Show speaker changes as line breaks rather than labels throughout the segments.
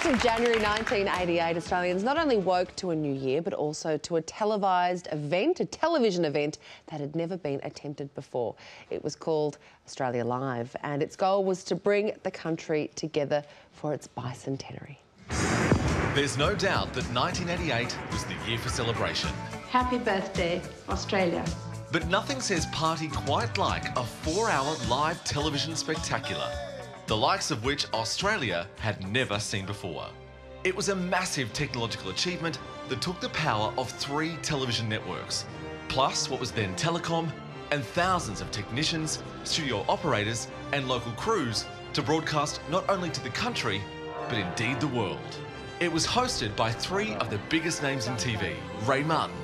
1st of January 1988, Australians not only woke to a new year, but also to a televised event, a television event that had never been attempted before. It was called Australia Live, and its goal was to bring the country together for its bicentenary.
There's no doubt that 1988 was the year for celebration.
Happy birthday, Australia.
But nothing says party quite like a four hour live television spectacular, the likes of which Australia had never seen before. It was a massive technological achievement that took the power of three television networks, plus what was then Telecom, and thousands of technicians, studio operators, and local crews to broadcast not only to the country, but indeed the world. It was hosted by three of the biggest names in TV Ray Martin,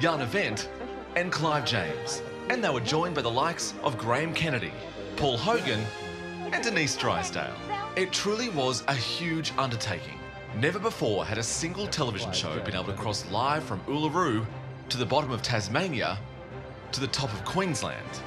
Jana Wendt, and Clive James. And they were joined by the likes of Graham Kennedy, Paul Hogan, and Denise Drysdale. It truly was a huge undertaking. Never before had a single television show been able to cross live from Uluru to the bottom of Tasmania to the top of Queensland.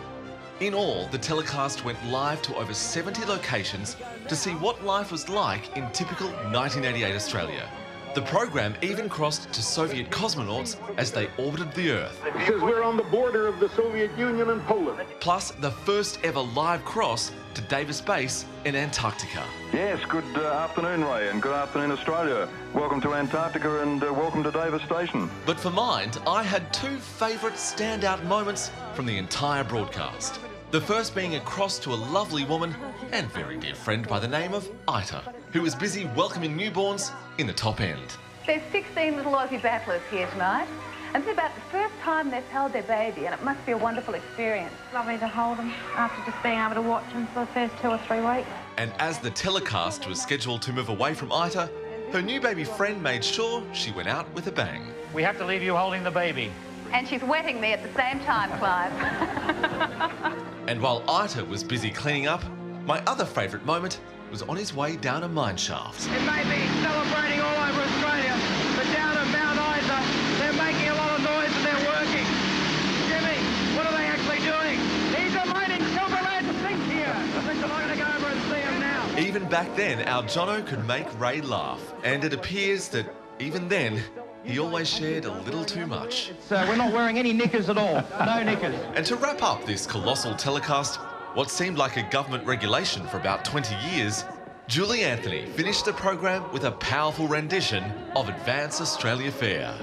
In all, the telecast went live to over 70 locations to see what life was like in typical 1988 Australia. The program even crossed to Soviet cosmonauts as they orbited the Earth.
Because we're on the border of the Soviet Union and Poland.
Plus, the first ever live cross to Davis Base in Antarctica.
Yes, good uh, afternoon, Ray, and good afternoon, Australia. Welcome to Antarctica and uh, welcome to Davis Station.
But for mine, I had two favourite standout moments from the entire broadcast. The first being a cross to a lovely woman and very dear friend by the name of Ita, who was busy welcoming newborns in the top end.
There's 16 little Aussie battlers here tonight, and it's about the first time they've held their baby, and it must be a wonderful experience.
Lovely to hold them after just being able to watch them for the first two or three weeks.
And as the telecast was scheduled to move away from Ita, her new baby friend made sure she went out with a bang.
We have to leave you holding the baby.
And she's wetting me at the same time, Clive.
And while Ita was busy cleaning up, my other favourite moment was on his way down a mine shaft.
It may be celebrating all over Australia, but down at Mount Isa, they're making a lot of noise and they're working. Jimmy, what are they actually doing? These are mining silver lead zinc here. Listen, I'm going to go over and see them now.
Even back then, our Jono could make Ray laugh, and it appears that even then, he always shared a little too much.
So we're not wearing any knickers at all. No knickers.
And to wrap up this colossal telecast, what seemed like a government regulation for about 20 years, Julie Anthony finished the program with a powerful rendition of Advance Australia Fair.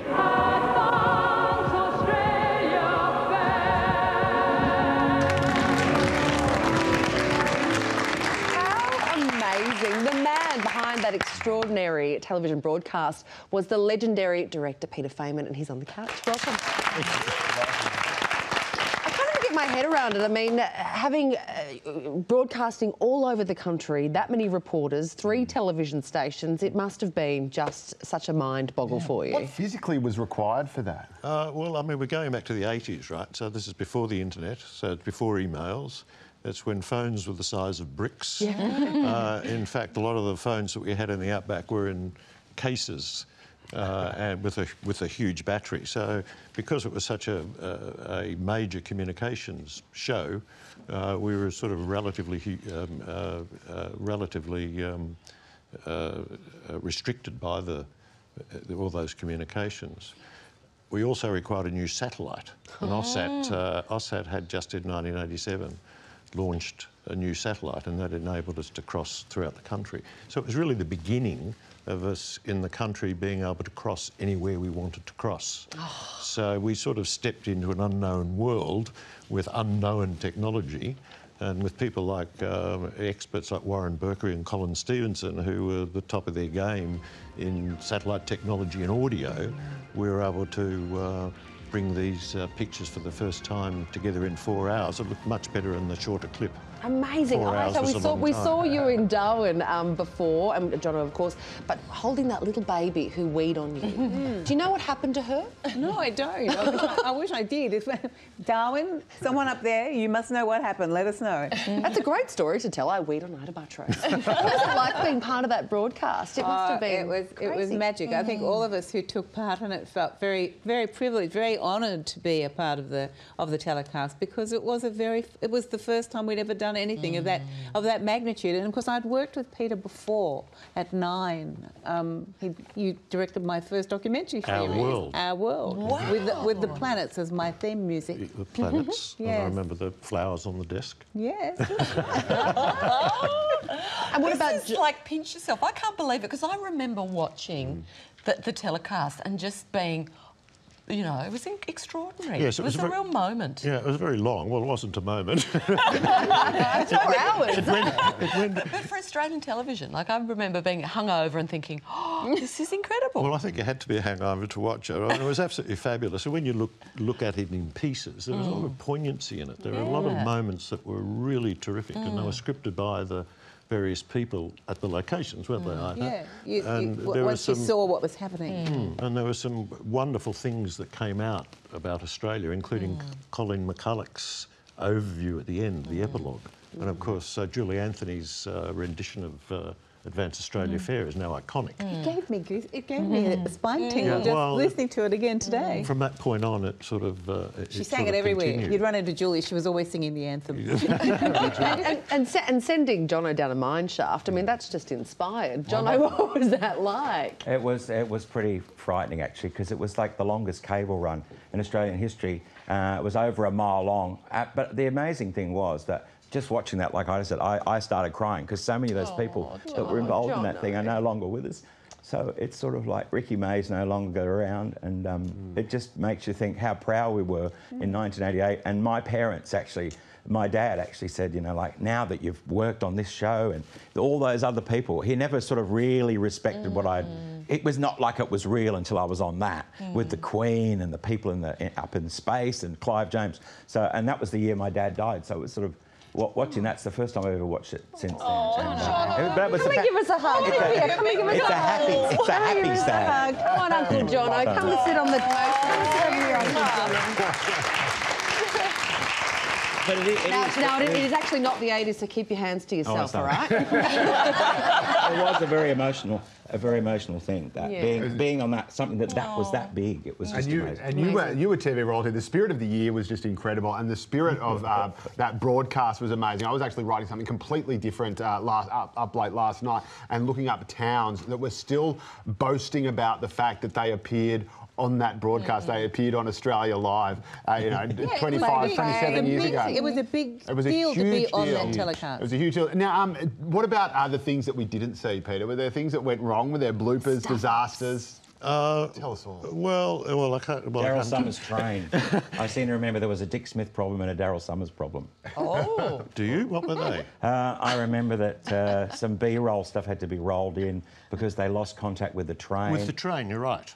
Man behind that extraordinary television broadcast was the legendary director Peter Faiman, and he's on the couch. Welcome. I can't even get my head around it. I mean, having uh, broadcasting all over the country, that many reporters, three television stations, it must have been just such a mind boggle for you.
What physically was required for that?
Uh, well, I mean, we're going back to the 80s, right? So this is before the internet, so it's before emails. It's when phones were the size of bricks. Uh, in fact, a lot of the phones that we had in the outback were in cases uh, and with a with a huge battery. So, because it was such a, a, a major communications show, uh, we were sort of relatively um, uh, uh, relatively um, uh, uh, restricted by the uh, all those communications. We also required a new satellite. And AUSSAT, uh, AUSSAT had just in 1987 launched a new satellite and that enabled us to cross throughout the country. So it was really the beginning of us in the country being able to cross anywhere we wanted to cross. So we sort of stepped into an unknown world with unknown technology and with people like um, experts like Warren Berkery and Colin Stevenson, who were the top of their game in satellite technology and audio, we were able to uh, bring these uh, pictures for the first time together in four hours. It looked much better in the shorter clip.
Amazing.
Four hours
Ita, we
was a
saw
long
we
time.
saw you in Darwin um, before, and John, of course, but holding that little baby who weed on you. Do you know what happened to her?
No, I don't. I wish I, I, wish I did. If, Darwin, someone up there, you must know what happened. Let us know.
That's a great story to tell. I weed on Ita Buttrose. what was it like being part of that broadcast? It must
Oh,
have been.
It was it was
crazy.
magic. I think all of us who took part in it felt very very privileged, very honoured to be a part of the of the telecast because it was a very it was the first time we'd ever done done anything of that of that magnitude. And of course, I'd worked with Peter before at Nine. Um, he, you directed my first documentary
Our World.
Our World, with the, with the planets as my theme music.
The planets. and I remember the flowers on the desk.
Yes.
And what
this
about
is like pinch yourself. I can't believe it because I remember watching the, the telecast and just being, you know, it was extraordinary.
Yes,
it was, a
ver-
real moment.
Yeah, it was very long. Well, it wasn't a moment.
four hours?
But, but for Australian television, like I remember being hungover and thinking, oh, this is incredible.
Well, I think it had to be a hangover to watch it. I mean, it was absolutely fabulous. And when you look look at it in pieces, there was a lot of mm. poignancy in it. There were a lot of moments that were really terrific, and they were mm. scripted by the various people at the locations, weren't they? Ita?
Yeah. You, you,
And
w-
there
once you
some-
saw what was happening.
Mm, And there were some wonderful things that came out about Australia, including Colin McCulloch's overview at the end, the epilogue. And of course, uh, Julie Anthony's uh, rendition of uh, Advance Australia Fair is now iconic.
It gave me goose, it gave me a spine tingle
Yeah,
just
well,
listening to it again today.
From that point on, it sort of. Uh, it,
She
it
sang it everywhere.
continued.
You'd run into Julie, she was always singing the anthem.
and, and, and, se- and sending Jono down a mine shaft, I mean, that's just inspired. Jono, what was that like?
It was it was pretty frightening actually because it was like the longest cable run in Australian history. Uh, it was over a mile long. Uh, but the amazing thing was that just watching that, like I said, I, I started crying because so many of those people that were involved in that thing are no longer with us. So it's sort of like Ricky May's no longer around, and um, mm. it just makes you think how proud we were in 1988. And my parents actually, my dad actually said, you know, like now that you've worked on this show and all those other people, he never sort of really respected what I'd. It was not like it was real until I was on that with the Queen and the people in the in- up in space and Clive James. So, and that was the year my dad died. So it was sort of. Wa- Watching that's the first time I've ever watched it since then. And, uh, was
Come and give us a hug.
It's
Come
a-
come and give us
it's
a
a happy, it's a happy
give us a
sad.
Come on, Uncle Jono. Come and sit on the come and sit over here, Uncle.
But it, it
Now,
is-
now it,
it
it
is-
is actually not the 80s, so keep your hands to yourself,
it's
all
not.
right?
it was a very emotional, a very emotional thing. That
Yeah.
being being on that something that that was that big. It was
And
just
you,
amazing.
and you were you were TV royalty. The spirit of the year was just incredible, and the spirit of uh, that broadcast was amazing. I was actually writing something completely different uh, last up, up late last night, and looking up towns that were still boasting about the fact that they appeared. On that broadcast, they appeared on Australia Live, uh, you know,
Yeah,
25,
big.
27
It was a
years
big
ago.
It was a big
It was a
deal to be
huge
on
deal.
that telecast.
It was a huge deal. Now, um, what about other things that we didn't see, Peter? Were there things that went wrong? Were there bloopers, disasters?
Uh,
Tell us all.
well, well, I can't. Well,
Daryl Somers train. I seem to remember there was a Dick Smith problem and a Daryl Somers problem.
Oh.
Do you? What were they?
Uh, I remember that uh, some B-roll stuff had to be rolled in because they lost contact with the train.
With the train, you're right.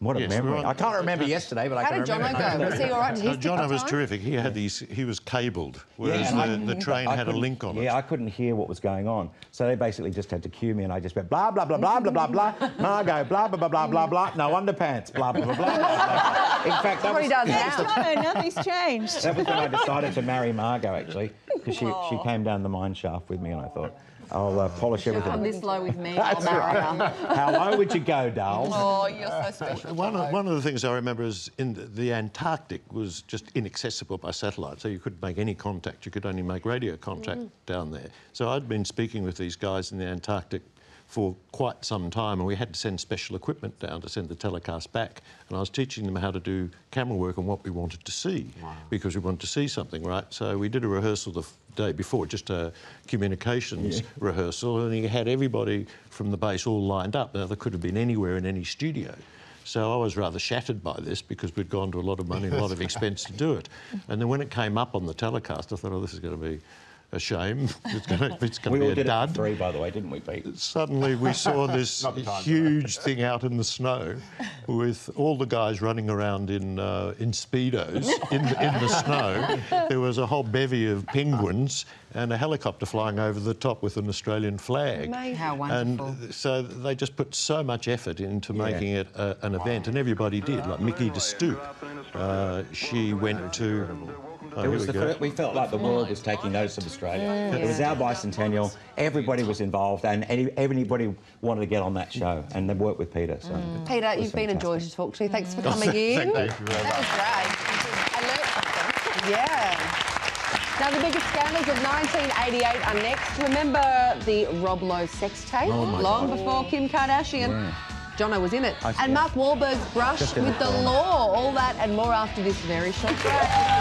What a
Yes,
memory!
on-
I can't remember yesterday, but I
How
can
did
remember.
Jono go? Was he all right? Did he
No,
stick
John was terrific. He had these. He was cabled, whereas
and I-
the, the train
I
had a link on it.
Yeah, I couldn't hear what was going on. So they basically just had to cue me and I just went blah, blah, blah, blah, blah, blah, blah. Margot, blah, blah, blah, blah, blah, blah. No underpants, blah, blah, blah, blah. blah. In fact, that
what
was,
does
that was
now.
the-
No, nothing's changed.
that was when I decided to marry Margot, actually, because she, she came down the mine shaft with me and I thought, I'll uh, polish
Come
everything.
this low with me.
That's
I'll
right. How low would you go, Dale?
Oh, you're so special.
One of, one of the things I remember is in the, the Antarctic was just inaccessible by satellite, so you couldn't make any contact. You could only make radio contact down there. So I'd been speaking with these guys in the Antarctic for quite some time, and we had to send special equipment down to send the telecast back. And I was teaching them how to do camera work and what we wanted to see, because we wanted to see something, right? So we did a rehearsal the day before, just a communications rehearsal, and he had everybody from the base all lined up. Now, they could have been anywhere in any studio. So I was rather shattered by this because we'd gone to a lot of money and a lot of expense to do it. And then when it came up on the telecast, I thought, oh, this is going to be a shame. It's going to, it's going
We
to
all
be a
did it
dud
for free, by the way, didn't we, Pete?
suddenly we saw this
Not the time.
huge thing out in the snow with all the guys running around in uh, in speedos in the, in the snow. There was a whole bevy of penguins and a helicopter flying over the top with an Australian flag.
Amazing.
How wonderful.
And so they just put so much effort into making it a, an event, and everybody did. Like Mickey de Stoop, uh, she went to. Oh,
It was
we
the first, we felt like the world was taking notice of Australia. It was our bicentennial. Everybody was involved, and any, everybody wanted to get on that show, and they worked with Peter. So mm. Peter,
you've been a joy to talk to. Thanks for oh, coming in.
Thank you very
That was great. I learnt something. Yeah. Now, the biggest scandals of 1988 are next. Remember the Rob Lowe sex tape?
Oh, my
Long
God.
before Kim Kardashian.
Yeah.
Jono was in it. And
it.
Mark Wahlberg's brush with
the
the law. All that and more after this very short break.